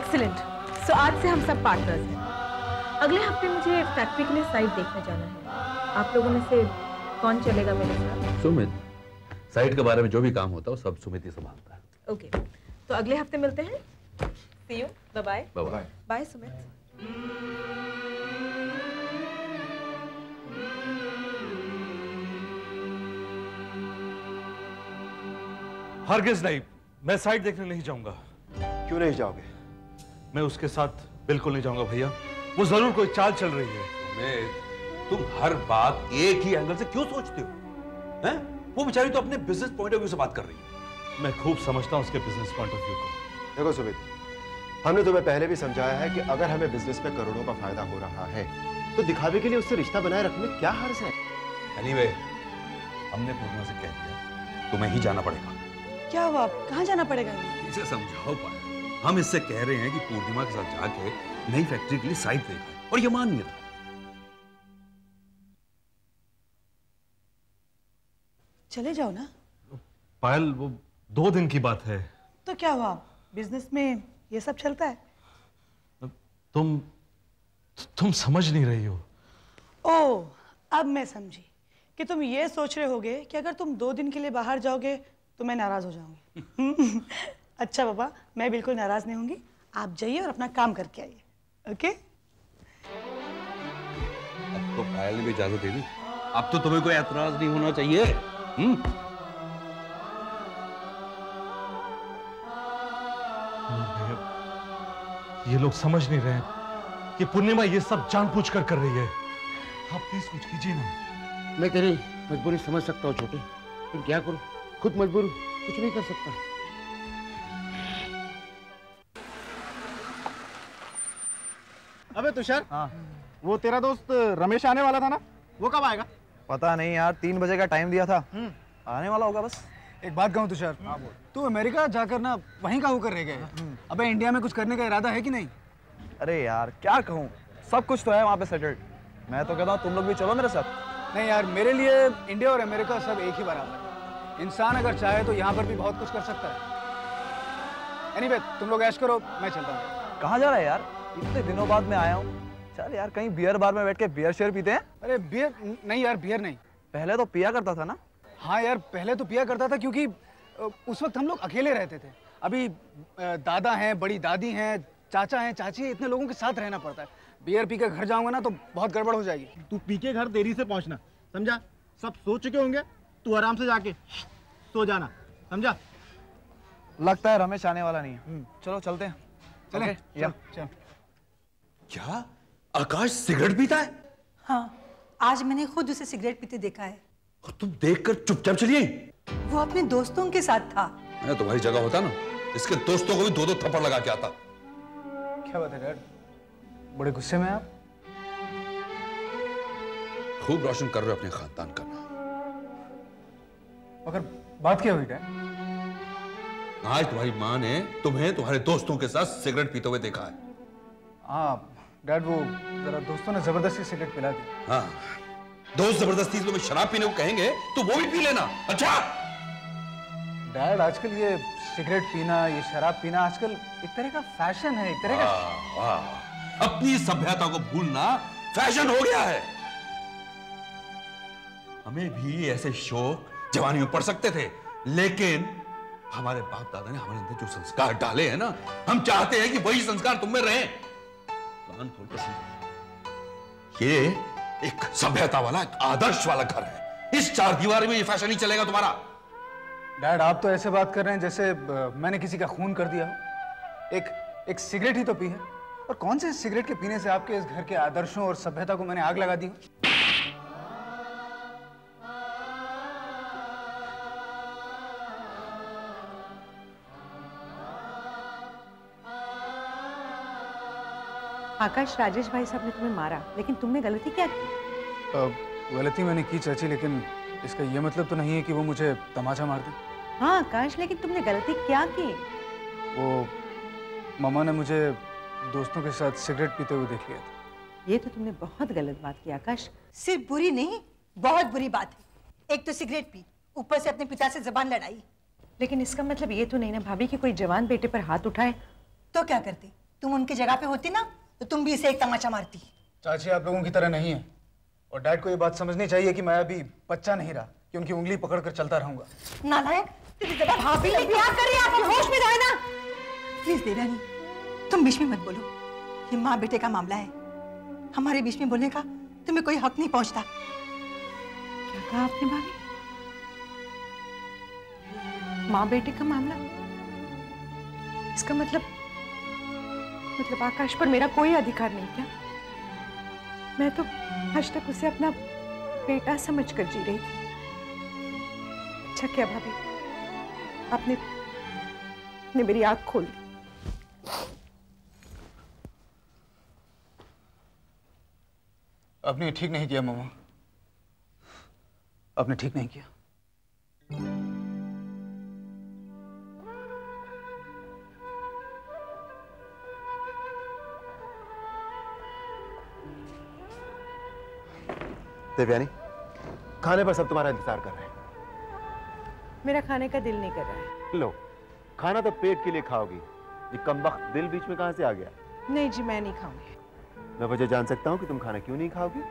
Excellent सो आज से हम सब पार्टनर्स हैं। अगले हफ़्ते मुझे फैक्ट्री के लिए साइट देखने जाना है। आप लोगों में से कौन चलेगा मेरे साथ? सुमित। साइट के बारे में जो भी काम होता है वो सब सुमित ही संभालता है। ओके तो अगले हफ़्ते मिलते हैं। See you bye bye bye bye Sumit हरगिज नहीं मैं साइट देखने नहीं जाऊँगा। क्यों नहीं जाओगे? मैं उसके साथ बिल्कुल नहीं जाऊँगा भैया। वो ज़रूर कोई चाल चल रही है। सुमित तुम हर बात एक ही एंगल से क्यों सोचते हो? हैं? वो बेचारी तो अपने बिज़नेस पॉइंट ऑफ़ व्यू से बात कर रही है। मैं खूब समझता हूँ उसके बिज़नेस पॉइंट ऑफ़ व्यू को। देखो सुमित हमने तुम्हें पहले भी समझाया है कि अगर हमें बिज़नेस में करोड़ों का फ़ायदा हो रहा है तो दिखावे के लिए उससे रिश्ता बनाए रखने में क्या हर्ज है? एनीवे हमने पूर्णिमा से कह दिया तुम्हें ही जाना पड़ेगा। क्या हुआ? कहाँ जाना पड़ेगा? इसे समझाओ पाए हम इससे कह रहे हैं कि पूर्णिमा के साथ जाके नई फैक्ट्री के लिए साइट देखा और ये मान नहीं रहा चले जाओ ना। पायल वो दो दिन की बात है। तो क्या हुआ? बिज़नेस में ये सब चलता है? तुम तुम समझ नहीं रही हो। ओ अब मैं समझी कि तुम ये सोच रहे होगे कि अगर तुम दो दिन के लिए बाहर जाओगे तो मैं नाराज़ हो जाऊँगी। अच्छा पापा मैं बिल्कुल नाराज़ नहीं होंगी। आप जाइए और अपना काम करके आइए ओके? अब तो पायल ने भी इजाज़त दे दी। अब तो तुम्हें कोई एतराज़ नहीं होना चाहिए। हम्म। ये लोग समझ नहीं रहे कि पूर्णिमा ये सब जानबूझ कर कर रही है। आप प्लीज़ कुछ कीजिए ना। मैं तेरी मजबूरी समझ सकता हूँ छोटे। लेकिन क्या करूँ? खुद मजबूर कुछ नहीं कर सकता। अबे तुषार हाँ। वो तेरा दोस्त रमेश आने वाला था ना? वो कब आएगा? पता नहीं यार तीन बजे का टाइम दिया था। आने वाला होगा बस। एक बात कहूँ तुषार तू अमेरिका जाकर ना वहीं का होकर रह गया अबे इंडिया में कुछ करने का इरादा है कि नहीं? अरे यार क्या कहूँ? सब कुछ तो है वहाँ पे सेटल्ड मैं तो कहता हूँ तुम लोग भी चलो मेरे साथ। नहीं यार मेरे लिए इंडिया और अमेरिका सब एक ही बराबर है। इंसान अगर चाहे तो यहाँ पर भी बहुत कुछ कर सकता है। एनीवे तुम लोग ऐश करो मैं चलता हूँ। कहाँ जा रहा है यार? इतने दिनों बाद मैं आया हूँ। चल यार कहीं बियर बार में बैठ के बियर शेयर पीते हैं। अरे बियर नहीं यार बियर नहीं। पहले तो पिया करता था ना? हाँ यार पहले तो पिया करता था क्योंकि उस वक्त हम लोग अकेले रहते थे। अभी दादा हैं बड़ी दादी हैं चाचा हैं चाची हैं इतने लोगों के साथ रहना पड़ता है। बियर पी के घर जाऊँगा ना तो बहुत गड़बड़ हो जाएगी। तू पी के घर देरी से पहुँचना समझा? सब सो चुके होंगे तू आराम से जाके सो जाना समझा? लगता है रमेश आने वाला नहीं है। चलो चलते हैं। चले Okay, या। चल। क्या? आकाश सिगरेट पीता है? हाँ आज मैंने खुद उसे सिगरेट पीते देखा है। और तुम देखकर चुपचाप चलिए वो अपने दोस्तों के साथ था। मैं तुम्हारी जगह होता ना इसके दोस्तों को भी दो दो थप्पड़ लगा के आता। क्या बात है डैड? बड़े गुस्से में आप? खूब रोशन कर रहे हो अपने खानदान का नाम। मगर बात क्या हुई डैड? आज तुम्हारी माँ ने तुम्हें तुम्हारे दोस्तों के साथ सिगरेट पीते हुए देखा है। हाँ डैड वो जरा दोस्तों ने ज़बरदस्ती सिगरेट पिला दी। हाँ। दोस्त ज़बरदस्ती तुम्हें शराब पीने को कहेंगे तो वो भी पी लेना। अच्छा? डैड आजकल ये सिगरेट पीना ये शराब पीना आजकल एक तरह का फ़ैशन है एक तरह का। अपनी सभ्यता को भूलना फ़ैशन हो गया है। हमें भी ऐसे शौक जवानी में पढ़ सकते थे लेकिन हमारे बाप दादा ने हमारे अंदर जो संस्कार डाले हैं ना हम चाहते हैं कि वही संस्कार तुम में रहे। कान खोलकर सुनो। ये एक सभ्यता वाला एक आदर्श वाला घर है। इस चार दीवार में ये फ़ैशन नहीं चलेगा तुम्हारा। डैड आप तो ऐसे बात कर रहे हैं जैसे मैंने किसी का खून कर दिया हो। एक एक सिगरेट ही तो पी है। और कौन से सिगरेट के पीने से आपके इस घर के आदर्शों और सभ्यता को मैंने आग लगा दी हो? आकाश राजेश भाई साहब ने तुम्हें मारा लेकिन तुमने गलती क्या की? गलती मैंने की चाची लेकिन इसका ये मतलब तो नहीं है कि वो मुझे तमाचा मार दे। हाँ आकाश लेकिन तुमने गलती क्या की? वो मामा ने मुझे दोस्तों के साथ सिगरेट पीते हुए देख लिया था। ये तो तुमने बहुत गलत बात की आकाश। सिर्फ़ बुरी नहीं बहुत बुरी बात है। एक तो सिगरेट पी ऊपर से अपने पिता से जबान लड़ाई। लेकिन इसका मतलब ये तो नहीं ना भाभी कि कोई जवान बेटे पर हाथ उठाए। तो क्या करती? तुम उनकी जगह पे होती ना? तो तुम भी इसे एक तमाचा मारती। चाची आप लोगों की तरह नहीं है। और डैड को ये बात समझनी चाहिए कि मैं अभी बच्चा नहीं रहा कि उनकी उंगली पकड़ कर चलता रहूँगा। नालायक तेरी जगह भाभी ने ब्याह करी आप? होश में रहे ना। प्लीज़ देवरानी तुम बीच में मत बोलो। ये माँ बेटे का मामला है। हमारे बीच में बोलने का तुम्हें कोई हक नहीं पहुँचता। क्या कहा आपने भाभी? माँ बेटे का मामला? इसका मतलब मतलब आकाश पर मेरा कोई अधिकार नहीं, क्या? मैं तो आज तक उसे अपना बेटा समझ कर जी रही थी। अच्छा क्या भाभी? आपने ने मेरी आँख खोल दी। आपने ठीक नहीं किया, मामा। आपने ठीक नहीं किया। देवयानी? खाने पर सब तुम्हारा इंतज़ार कर रहे हैं। मेरा खाने का दिल नहीं कर रहा है। लो खाना तो पेट के लिए खाओगी। ये कम वक्त दिल बीच में कहाँ से आ गया? नहीं जी मैं नहीं खाऊँगी। मैं वजह जान सकता हूँ कि तुम खाना क्यों नहीं खाओगी?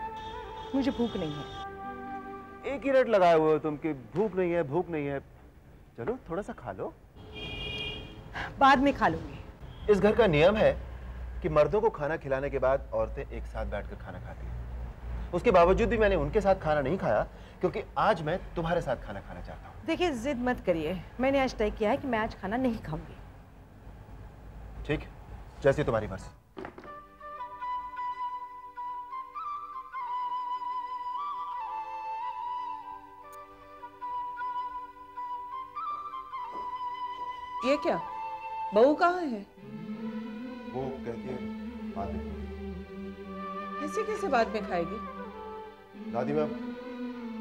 मुझे भूख नहीं है। एक ही रट लगाए हुए हो तुम कि भूख नहीं है भूख नहीं है। चलो थोड़ा सा खा लो। बाद में खा लूँगी। इस घर का नियम है कि मर्दों को खाना खिलाने के बाद औरतें एक साथ बैठकर खाना खाती हैं। उसके बावजूद भी मैंने उनके साथ खाना नहीं खाया क्योंकि आज मैं तुम्हारे साथ खाना खाना चाहता हूँ। देखिए जिद मत करिए। मैंने आज तय किया है कि मैं आज खाना नहीं खाऊँगी। ठीक जैसी तुम्हारी मर्ज़ी। ये क्या? बहू कहाँ है? वो कहती है बाद में ऐसे कैसे बाद में खाएगी? दादी मैम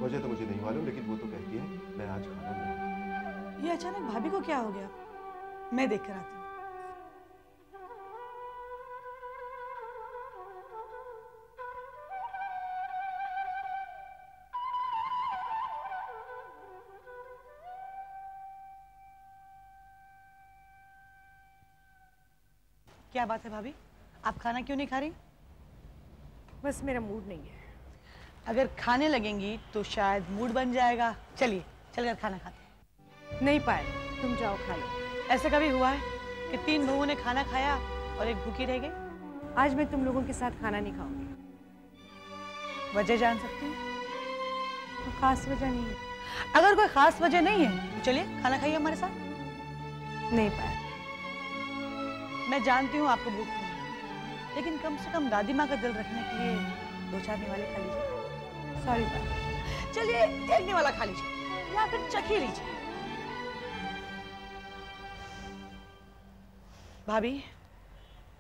वजह तो मुझे नहीं मालूम लेकिन वो तो कहती है मैं आज खाना नहीं ये अचानक भाभी को क्या हो गया? मैं देख कर आती हूँ। क्या बात है भाभी? आप खाना क्यों नहीं खा रही? बस मेरा मूड नहीं है। अगर खाने लगेंगी तो शायद मूड बन जाएगा। चलिए चलकर खाना खाते नहीं पाए तुम जाओ खा लो। ऐसा कभी हुआ है कि तीन लोगों ने खाना खाया और एक भूखी रह गई? आज मैं तुम लोगों के साथ खाना नहीं खाऊँगी। वजह जान सकती हूँ। तो खास वजह नहीं है। अगर कोई खास वजह नहीं है तो चलिए खाना खाइए हमारे साथ। नहीं पाए। मैं जानती हूँ आपको भूख लेकिन कम से कम दादी माँ का दिल रखने के लिए दो चार निवाले खा लीजिए। सॉरी चलिए एक निवाला खा लीजिए या फिर चखी लीजिए। भाभी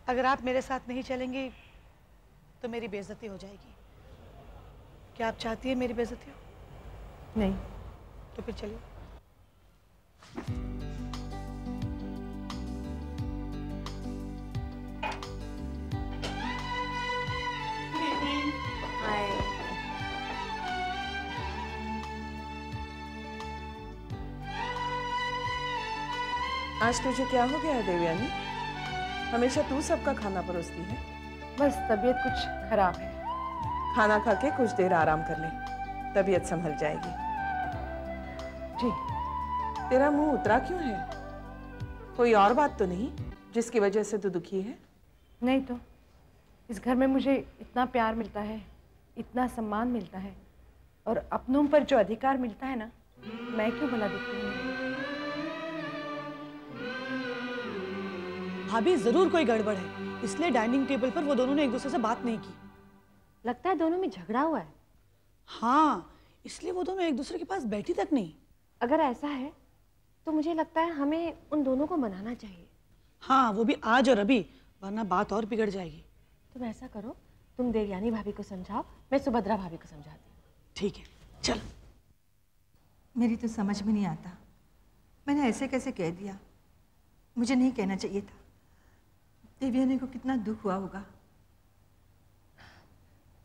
अगर आप मेरे साथ नहीं चलेंगी तो मेरी बेइज्जती हो जाएगी। क्या आप चाहती है मेरी बेइज्जती हो? नहीं। तो फिर चलिए। आज तुझे क्या हो गया है देवयानी? हमेशा तू सबका खाना परोसती है। बस तबीयत कुछ खराब है। खाना खा के कुछ देर आराम कर ले। तबीयत संभल जाएगी। जी। तेरा मुँह उतरा क्यों है? कोई और बात तो नहीं जिसकी वजह से तू दुखी है? नहीं तो इस घर में मुझे इतना प्यार मिलता है इतना सम्मान मिलता है और अपनों पर जो अधिकार मिलता है ना मैं क्यों भला दुखी हूँ? भाभी ज़रूर कोई गड़बड़ है। इसलिए डाइनिंग टेबल पर वो दोनों ने एक दूसरे से बात नहीं की। लगता है दोनों में झगड़ा हुआ है। हाँ इसलिए वो दोनों एक दूसरे के पास बैठी तक नहीं। अगर ऐसा है तो मुझे लगता है हमें उन दोनों को मनाना चाहिए। हाँ वो भी आज और अभी वरना बात और बिगड़ जाएगी। तुम ऐसा करो तुम देवयानी भाभी को समझाओ मैं सुभद्रा भाभी को समझाती हूँ। ठीक है चल। मेरी तो समझ में नहीं आता। मैंने ऐसे कैसे कह दिया? मुझे नहीं कहना चाहिए था। देवयानी को कितना दुख हुआ होगा।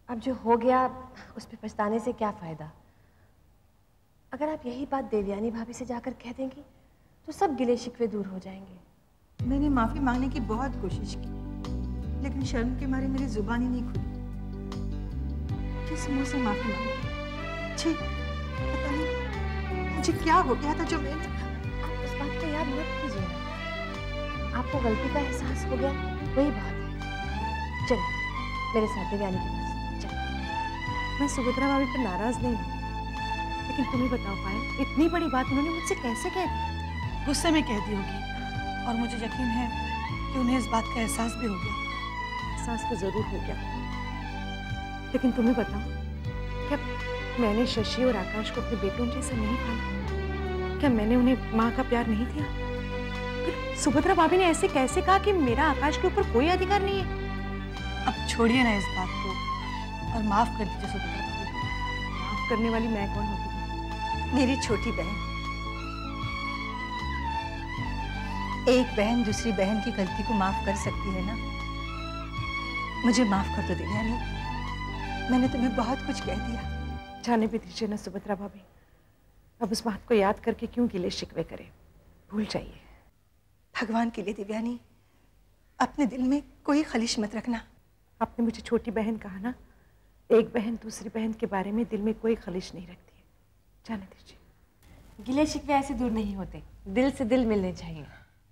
अब जो हो गया उस पर पछताने से क्या फ़ायदा? अगर आप यही बात देवयानी भाभी से जाकर कह देंगी तो सब गिले शिकवे दूर हो जाएँगे। मैंने माफ़ी मांगने की बहुत कोशिश की लेकिन शर्म के मारे मेरी ज़ुबान ही नहीं खुली। किस मुँह से माफ़ी मांगी? पता नहीं मुझे क्या हो गया था जो मैं आप उस बात को याद मत कीजिए। आपको गलती का एहसास हो गया? वही बात है। चलो मेरे साथ देवयानी के पास चलो। मैं सुभद्रा भाभी पर नाराज़ नहीं हूँ। लेकिन तुम ही बताओ पाए इतनी बड़ी बात उन्होंने मुझसे कैसे कह दी? गुस्से में कह दी होगी। और मुझे यकीन है कि उन्हें इस बात का एहसास भी हो गया। एहसास तो ज़रूर हो गया। लेकिन तुम्हें बताओ क्या मैंने शशि और आकाश को अपने बेटों जैसा नहीं पाला? क्या मैंने उन्हें माँ का प्यार नहीं दिया? सुभद्रा भाभी ने ऐसे कैसे कहा कि मेरा आकाश के ऊपर कोई अधिकार नहीं है? अब छोड़िए ना इस बात को और माफ़ कर दीजिए सुभद्रा भाभी। माफ़ करने वाली मैं कौन होती मेरी छोटी बहन। एक बहन दूसरी बहन की गलती को माफ़ कर सकती है ना? मुझे माफ़ कर दो दिव्यानी मैंने तुम्हें बहुत कुछ कह दिया। जाने भी दीजिए ना सुभद्रा भाभी। अब उस बात को याद करके क्यों गिले शिकवे करे? भूल जाइए। भगवान के लिए दिव्यानी अपने दिल में कोई खलिश मत रखना। आपने मुझे छोटी बहन कहा ना एक बहन दूसरी बहन के बारे में दिल में कोई खलिश नहीं रखती है। जाने दीजिए। गिले शिकवे ऐसे दूर नहीं होते दिल से दिल मिलने चाहिए।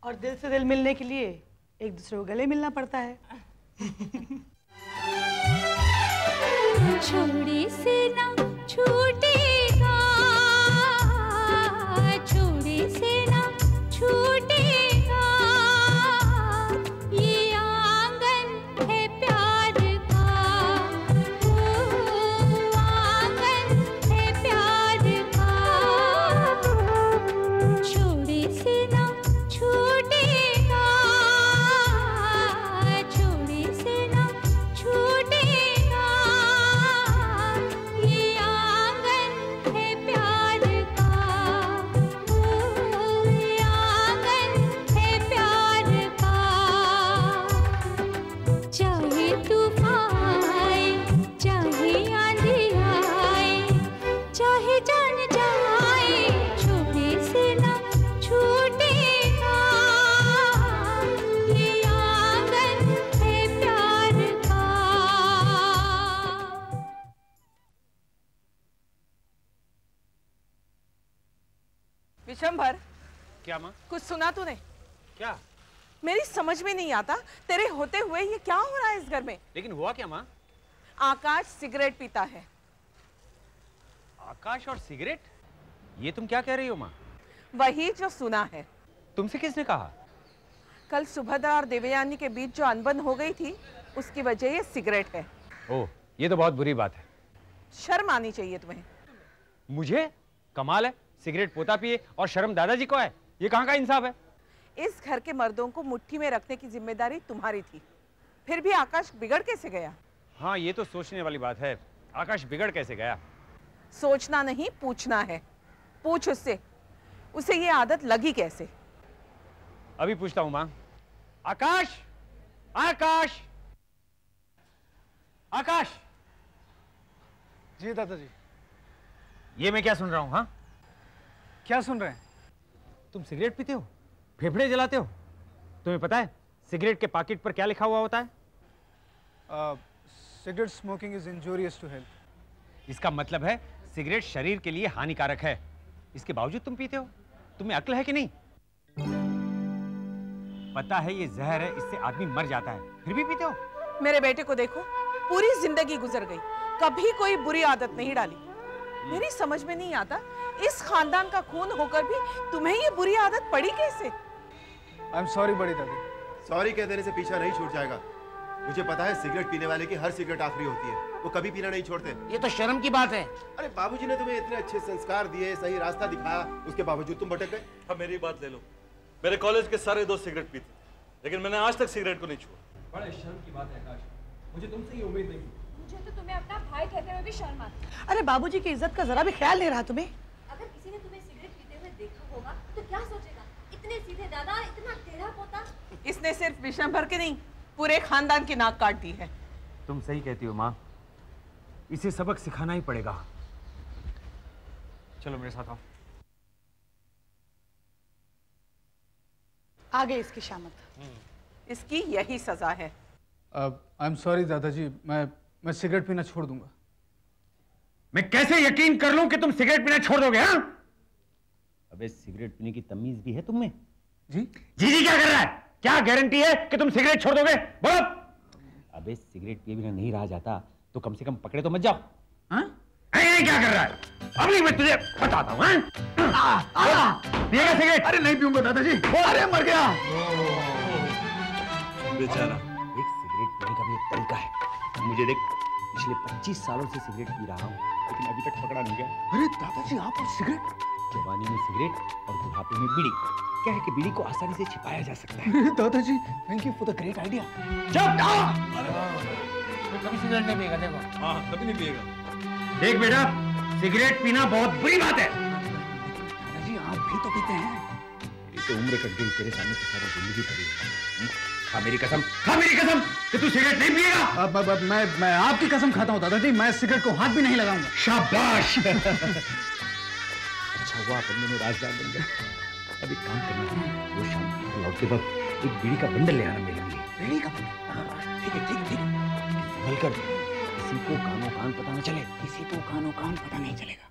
और दिल से दिल मिलने के लिए एक दूसरे को गले मिलना पड़ता है। छोड़ी से ना छूटेगा सुना तूने? क्या? मेरी समझ में नहीं आता तेरे होते हुए ये क्या हो रहा है इस घर में? लेकिन हुआ क्या माँ? आकाश सिगरेट पीता है। आकाश और सिगरेट? ये तुम क्या कह रही हो माँ? वही जो सुना है। तुमसे किसने कहा? कल सुभद्रा और देवयानी के बीच जो अनबन हो गई थी उसकी वजह ये सिगरेट है। ओह ये तो बहुत बुरी बात है। शर्म आनी चाहिए तुम्हें। मुझे? कमाल है। सिगरेट पोता पिए और शर्म दादाजी को है ये कहाँ का इंसाफ है? इस घर के मर्दों को मुट्ठी में रखने की ज़िम्मेदारी तुम्हारी थी। फिर भी आकाश बिगड़ कैसे गया? हाँ ये तो सोचने वाली बात है। आकाश बिगड़ कैसे गया? सोचना नहीं पूछना है। पूछ उससे। उसे ये आदत लगी कैसे? अभी पूछता हूँ माँ। आकाश! आकाश! आकाश! जी दादाजी। ये मैं क्या सुन रहा हूँ हाँ? क्या सुन रहे हैं? तुम सिगरेट पीते हो? फेफड़े जलाते हो? तुम्हें पता है सिगरेट के पैकेट पर क्या लिखा हुआ होता है? Cigarette smoking is injurious to health इसका मतलब है सिगरेट शरीर के लिए हानिकारक है। इसके बावजूद तुम पीते हो? तुम्हें अक्ल है कि नहीं? पता है ये जहर है इससे आदमी मर जाता है। फिर भी पीते हो? मेरे बेटे को देखो पूरी ज़िंदगी गुजर गई। कभी कोई बुरी आदत नहीं डाली। मेरी समझ में नहीं आता इस खानदान का खून होकर भी तुम्हें ये बुरी आदत पड़ी कैसे? आई एम सॉरी बड़ी दादी सॉरी कह देने से पीछा नहीं छूट जाएगा। मुझे पता है सिगरेट पीने वाले की हर सिगरेट आखिरी होती है। वो कभी पीना नहीं छोड़ते। ये तो शर्म की बात है। अरे बाबूजी ने तुम्हें इतने अच्छे संस्कार दिए सही रास्ता दिखाया उसके बावजूद तुम भटक गए। अब मेरी बात ले लो। मेरे कॉलेज के सारे दोस्त सिगरेट पीते लेकिन मैंने आज तक सिगरेट को नहीं छोड़ा। बड़े शर्म की बात है आकाश। मुझे तुमसे ये उम्मीद नहीं। थी मुझे तो तुम्हें अपना भाई कहते हुए भी शर्म आती अरे बाबूजी की इज़्ज़त का जरा भी ख्याल नहीं रहा तुम्हें अगर किसी ने तुम्हें सिगरेट पीते हुए देखा होगा तो क्या सोचेगा सीधे दादा इतना टेढ़ा पोता। इसने सिर्फ़ विषम भर के नहीं पूरे खानदान की नाक काट दी है। तुम सही कहती हो माँ। इसे सबक सिखाना ही पड़ेगा। चलो मेरे साथ आओ। आगे इसकी शामत। इसकी यही सजा है। आई एम सॉरी दादाजी मैं मैं सिगरेट पीना छोड़ दूँगा। मैं कैसे यकीन कर लूँ कि तुम सिगरेट पीना छोड़ दोगे हाँ? अबे सिगरेट पीने की तमीज भी है तुम में जी। जी जी क्या कर रहा है? क्या गारंटी है कि तुम सिगरेट छोड़ दोगे? बोलो। अबे सिगरेट पिए बिना नहीं रहा जाता तो कम से कम पकड़े तो मत जाओ। हाँ? ऐ, क्या कर रहा है? अभी मैं तुझे बताता हूँ हाँ? पिएगा सिगरेट? अरे नहीं पीऊँगा दादाजी। अरे मर गया। बेचारा। एक सिगरेट पीने का भी एक तरीका है। मुझे देख पिछले 25 सालों से सिगरेट पी रहा हूँ लेकिन अभी तक पकड़ा नहीं गया। अरे दादाजी आप और सिगरेट? जवानी में सिगरेट और बुढ़ापे में बीड़ी। क्या है कि बीड़ी को आसानी से छिपाया जा सकता है? दादाजी thank you for the great idea चुप! कभी सिगरेट नहीं पिएगा देखो। हाँ कभी नहीं पिएगा। देख बेटा सिगरेट पीना बहुत बुरी बात है। दादाजी आप भी तो पीते हैं। तो उम्र कट गई तेरे सामने तो सारी ज़िंदगी पड़ी है हम्म? खा मेरी कसम खा मेरी कसम कि तू सिगरेट नहीं पिएगा। अब, अब, अब, मैं मैं आपकी कसम खाता हूँ दादाजी। मैं सिगरेट को हाथ भी नहीं लगाऊँगा। शाबाश! अच्छा हुआ अपन दोनों राजदार बन गए अब एक काम करना वो शाम को लौटते वक्त एक बीड़ी का बंडल ले आना मेरे लिए। बीड़ी का बंडल? ठीक है ठीक ठीक। है संभल कर किसी को कानो कान पता न चले। किसी को कानो कान पता नहीं चलेगा।